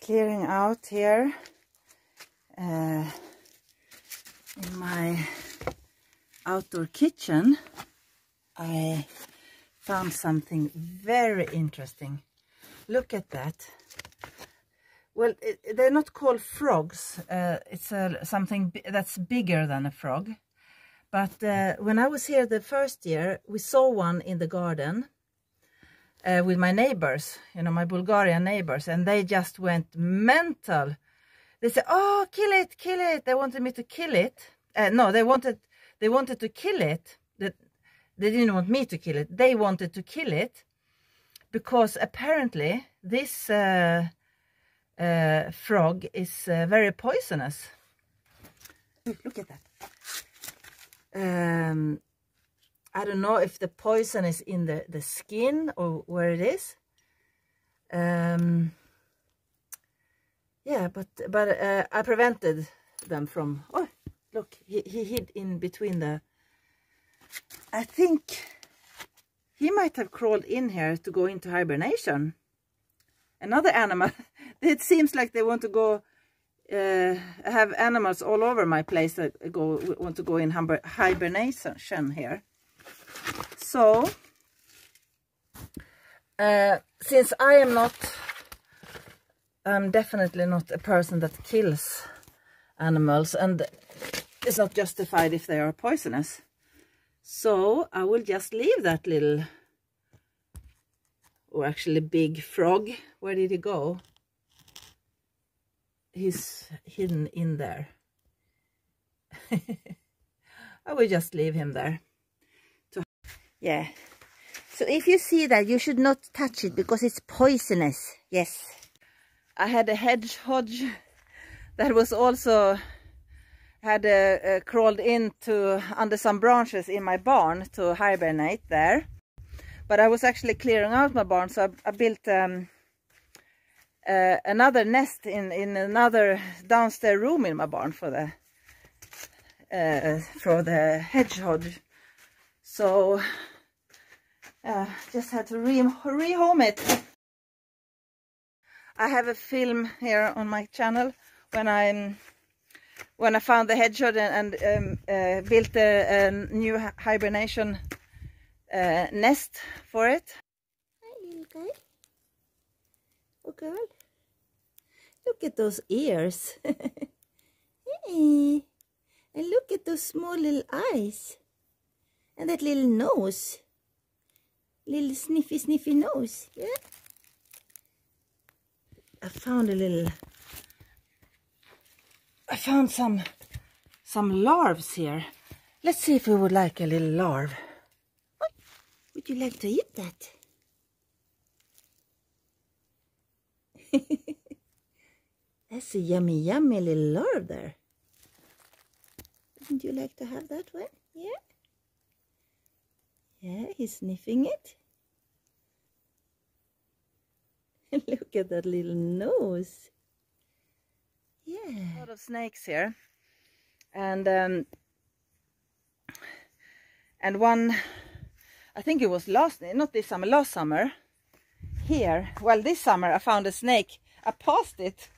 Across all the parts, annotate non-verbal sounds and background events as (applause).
clearing out here uh, in my outdoor kitchen I found something very interesting. Look at that. Well it, they're not called frogs uh, it's a, something that's bigger than a frog. But uh, when I was here the first year we saw one in the garden uh, with my neighbors, you know, my Bulgarian neighbors, and they just went mental. They said, "Oh, kill it, kill it!" They wanted me to kill it. Uh, no, they wanted they wanted to kill it. That they didn't want me to kill it. They wanted to kill it because apparently this uh, uh frog is uh, very poisonous. Look at that. Um, I don't know if the poison is in the, the skin or where it is. Um, yeah, but but uh, I prevented them from... Oh, look, he, he hid in between the... I think he might have crawled in here to go into hibernation. Another animal. (laughs) it seems like they want to go... Uh, have animals all over my place that go want to go in hibernation here. So, uh, since I am not, I'm definitely not a person that kills animals and it's not justified if they are poisonous. So I will just leave that little, or actually big frog. Where did he go? He's hidden in there. (laughs) I will just leave him there. Yeah. So if you see that, you should not touch it because it's poisonous. Yes. I had a hedgehog that was also had uh, uh, crawled into under some branches in my barn to hibernate there. But I was actually clearing out my barn, so I, I built um, uh, another nest in in another downstairs room in my barn for the uh, for the hedgehog. So uh, just had to re rehome it. I have a film here on my channel when I'm when I found the hedgehog and, and um, uh, built a, a, new hibernation uh, nest for it. Hi little guy. Oh girl. Look at those ears. (laughs) hey. And look at those small little eyes. And that little nose. Little sniffy sniffy nose. Yeah. I found a little... I found some some larvae here. Let's see if we would like a little larva. Would you like to eat that? (laughs) That's a yummy, yummy little larva there. Wouldn't you like to have that one? Yeah? Yeah, he's sniffing it. (laughs) Look at that little nose. Yeah. A lot of snakes here. And um, and one, I think it was last, not this summer, last summer, here, well this summer I found a snake. I passed it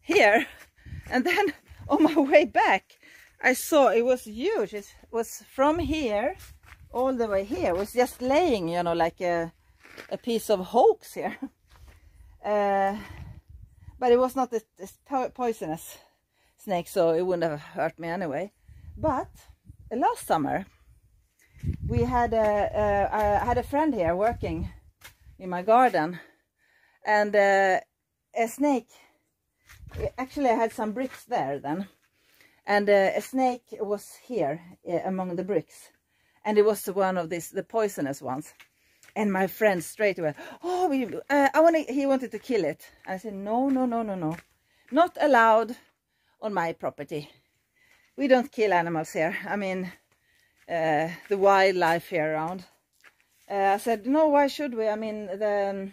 here (laughs) and then (laughs) on my way back I saw it was huge. It was from here all the way here. Was just laying, you know, like a, a piece of hoax here. (laughs) Uh, but it was not a, a, poisonous snake, so it wouldn't have hurt me anyway. But last summer, we had a, I had a friend here working in my garden, and uh, a snake. Actually, I had some bricks there then, and uh, a snake was here uh, among the bricks and it was one of these the poisonous ones. And my friend straight away oh we, uh, i want he wanted to kill it. I said no no no no no. Not allowed on my property. We don't kill animals here. I mean uh, the wildlife here around. Uh, i said no why should we? I mean the um,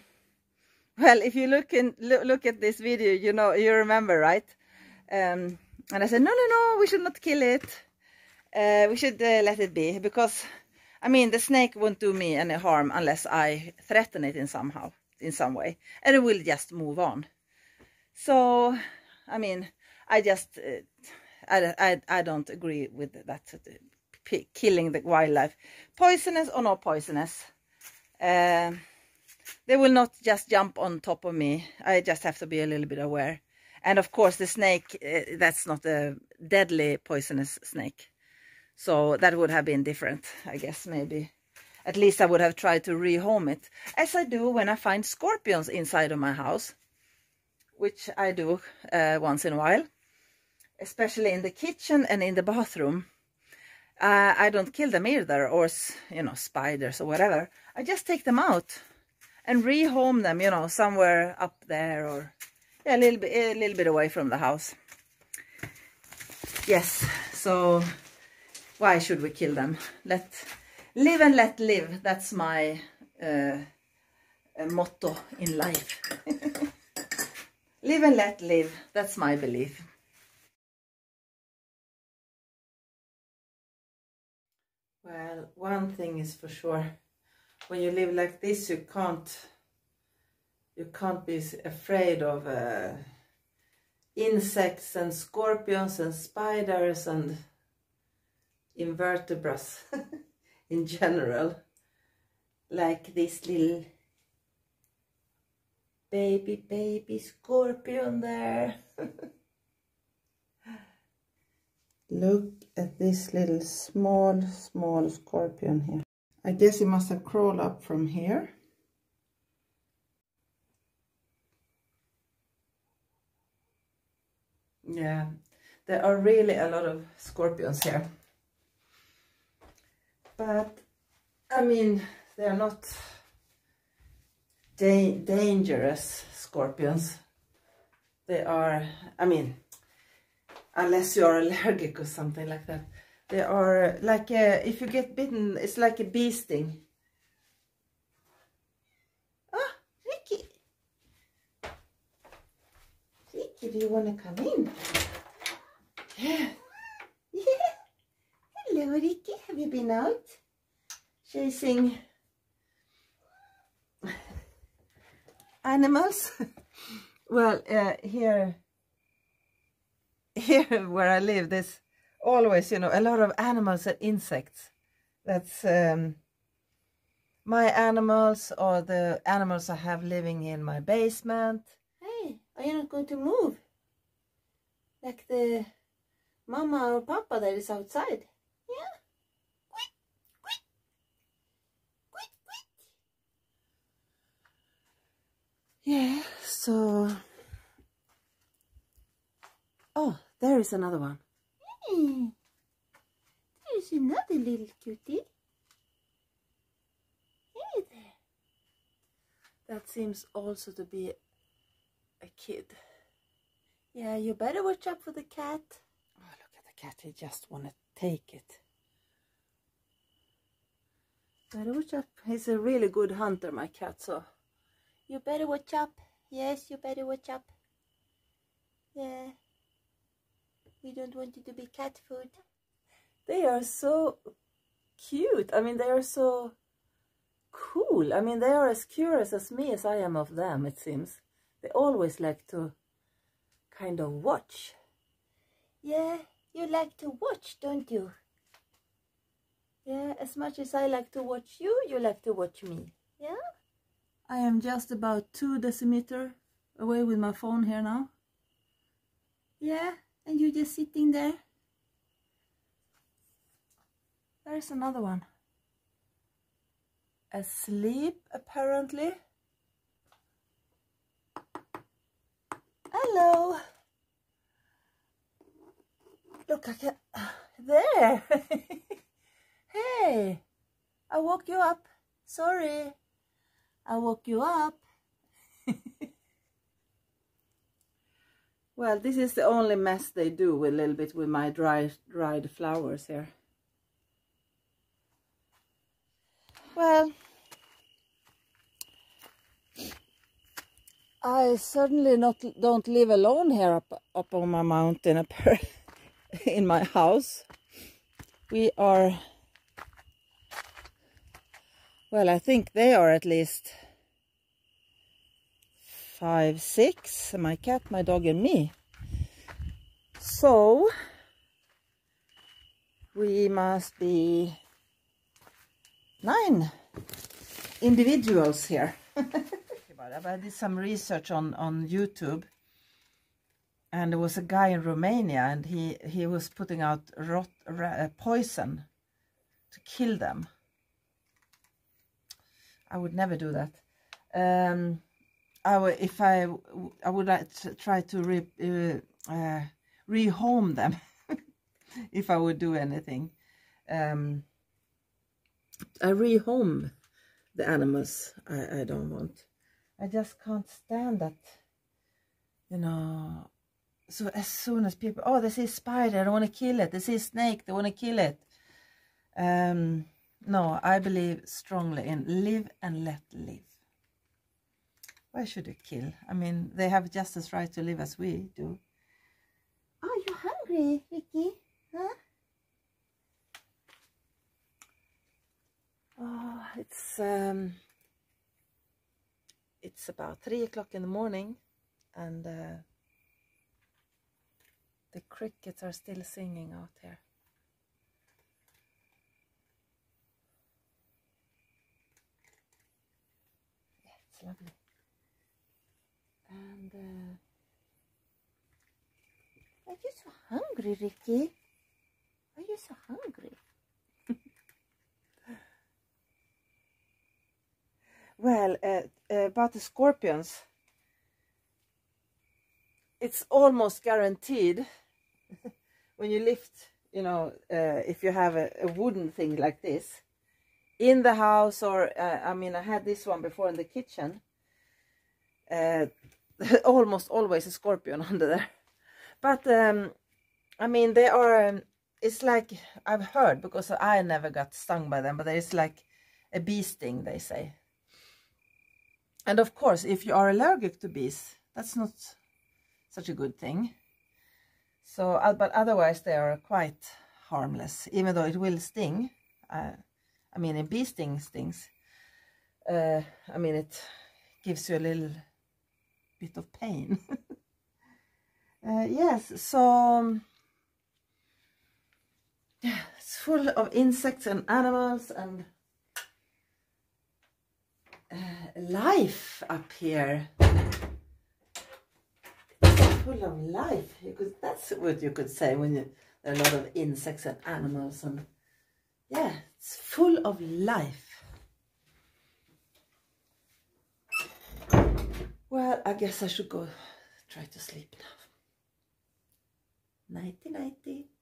(laughs) well if you look in look, look at this video you know you remember right? Um, and i said no no no we should not kill it uh, we should uh, let it be because I mean the snake won't do me any harm unless I threaten it in somehow in some way and it will just move on So, I mean, I just, uh, I, I, I don't agree with that killing the wildlife. Poisonous or not poisonous. They will not just jump on top of me. I just have to be a little bit aware. And of course the snake, that's not a deadly poisonous snake. So that would have been different, I guess, maybe. At least I would have tried to rehome it, as I do when I find scorpions inside of my house, which I do uh, once in a while, especially in the kitchen and in the bathroom. Uh, I don't kill them either, or, you know, spiders or whatever. I just take them out and rehome them, you know, somewhere up there or yeah, a little bit, a little bit away from the house. Yes, so why should we kill them? Let live and let live. That's my uh, motto in life. (laughs) live and let live. That's my belief. Well, one thing is for sure. When you live like this, you can't you can't be afraid of uh, insects and scorpions and spiders and invertebrates (laughs) in general like this little baby baby scorpion there. (laughs) Look at this little small small scorpion here. I guess he must have crawled up from here. Yeah there are really a lot of scorpions here but I mean they're not da dangerous scorpions. They are I mean unless you're allergic or something like that they are like a, if you get bitten it's like a bee sting. Ah Ricky! Ricky do you want to come in? Yeah hello Been out chasing animals. (laughs) well, uh, here, (laughs) here where I live, there's always, you know, a lot of animals and insects. That's um, my animals or the animals I have living in my basement. Hey, are you not going to move? Like the mama or papa that is outside? Yeah. Yeah, so... Oh, there is another one. Hey, there's another little cutie. Hey there. That seems also to be a kid. Yeah, you better watch out for the cat. Oh, look at the cat. He just want to take it. Better watch out. He's a really good hunter, my cat, so you better watch up. Yes, you better watch up. Yeah. We don't want you to be cat food. They are so cute. I mean, they are so cool. I mean, they are as curious as me as I am of them, it seems. They always like to kind of watch. Yeah, you like to watch, don't you? Yeah, as much as I like to watch you, you like to watch me. Yeah? I am just about two decimeter away with my phone here now. Yeah, and you're just sitting there. There's another one. Asleep, apparently. Hello. Look, I can... (sighs) There. (laughs) hey, I woke you up. Sorry. I woke you up. (laughs) well, this is the only mess they do a little bit with my dry, dried flowers here. Well, I certainly not don't live alone here up, up on my mountain up (laughs) in my house. We are well, I think they are at least five, six. My cat, my dog, and me. So we must be nine individuals here. (laughs) I did some research on, on YouTube and there was a guy in Romania and he, he was putting out rot, uh, poison to kill them. I would never do that. Um, I would, if I, I would like try to re, uh, uh, rehome them (laughs) if I would do anything. Um, I rehome the animals I, I don't want. I just can't stand that, you know. So as soon as people, oh, they see spider, I want to kill it. They see snake, they want to kill it. Um, no, I believe strongly in live and let live. Why should you kill? I mean, they have just as right to live as we do. Are you hungry, Vicky? Huh? Oh, it's um, it's about three o'clock in the morning, and uh, the crickets are still singing out here. Yeah, it's lovely. And uh, are you so hungry, Ricky? Are you so hungry? (laughs) well, uh, uh, about the scorpions, it's almost guaranteed (laughs) when you lift, you know, uh, if you have a, a, wooden thing like this in the house or, uh, I mean, I had this one before in the kitchen, uh, (laughs) almost always a scorpion (laughs) under there. But, um, I mean, they are, um, it's like, I've heard, because I never got stung by them, but it's like a bee sting, they say. And of course, if you are allergic to bees, that's not such a good thing. So, uh, but otherwise they are quite harmless, even though it will sting. Uh, I mean, a bee sting stings. Uh, I mean, it gives you a little bit of pain. (laughs) uh, yes, so um, yeah, it's full of insects and animals and uh, life up here full of life. You could, that's what you could say when you, there are a lot of insects and animals and yeah, it's full of life. Well, I guess I should go try to sleep now. Nighty nighty.